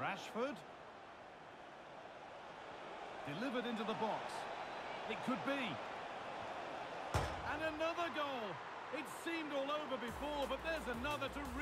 Rashford. Delivered into the box. It could be. And another goal. It seemed all over before, but there's another to...